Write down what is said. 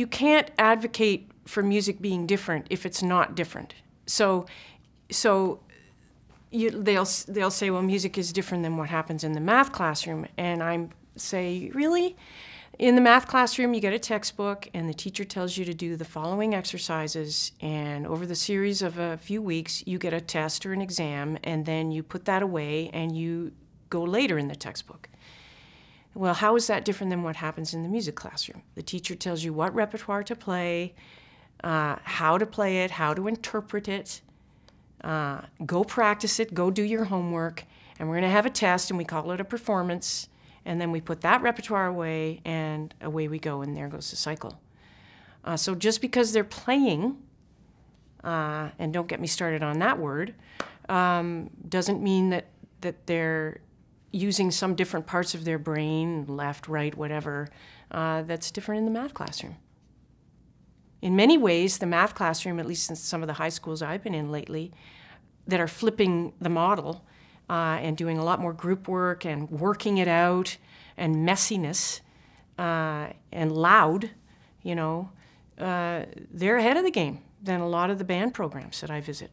you can't advocate for music being different if it's not different. So, so you, they'll they'll say, well, music is different than what happens in the math classroom, and I'm say, really? In the math classroom, you get a textbook, and the teacher tells you to do the following exercises. And over the series of a few weeks, you get a test or an exam, and then you put that away and you go later in the textbook. Well, how is that different than what happens in the music classroom? The teacher tells you what repertoire to play, uh, how to play it, how to interpret it. Uh, go practice it, go do your homework, and we're going to have a test, and we call it a performance. And then we put that repertoire away, and away we go, and there goes the cycle. Uh, so just because they're playing, uh, and don't get me started on that word, um, doesn't mean that, that they're using some different parts of their brain, left, right, whatever, uh, that's different in the math classroom. In many ways, the math classroom, at least in some of the high schools I've been in lately, that are flipping the model uh, and doing a lot more group work and working it out and messiness uh, and loud, you know, uh, they're ahead of the game than a lot of the band programs that I visit.